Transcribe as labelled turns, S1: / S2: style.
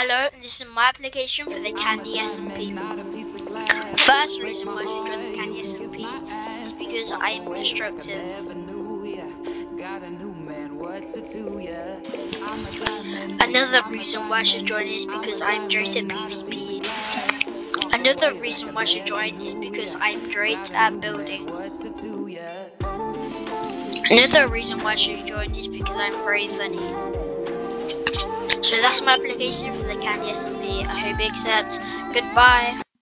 S1: Hello, this is my application for the Candy SMP. First reason why I should join the Candy SMP is because I am destructive. Another reason why I should join is because I am great at PvP. Another reason why I should join is because I am great at building. Another reason why I should join is because I'm very funny. So that's my application for the Candy SMP. I hope you accept. Goodbye.